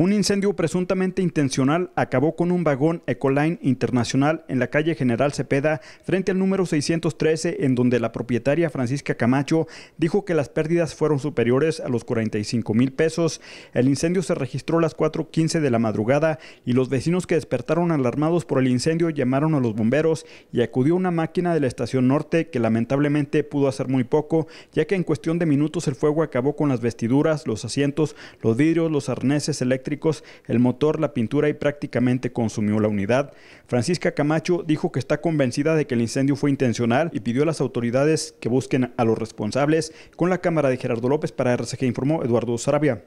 Un incendio presuntamente intencional acabó con un vagón Ecoline Internacional en la calle General Cepeda frente al número 613 en donde la propietaria Francisca Camacho dijo que las pérdidas fueron superiores a los 45 mil pesos. El incendio se registró a las 4.15 de la madrugada y los vecinos que despertaron alarmados por el incendio llamaron a los bomberos y acudió una máquina de la estación norte que lamentablemente pudo hacer muy poco ya que en cuestión de minutos el fuego acabó con las vestiduras, los asientos, los vidrios, los arneses eléctricos el motor, la pintura y prácticamente consumió la unidad. Francisca Camacho dijo que está convencida de que el incendio fue intencional y pidió a las autoridades que busquen a los responsables. Con la cámara de Gerardo López para RCG informó Eduardo Sarabia.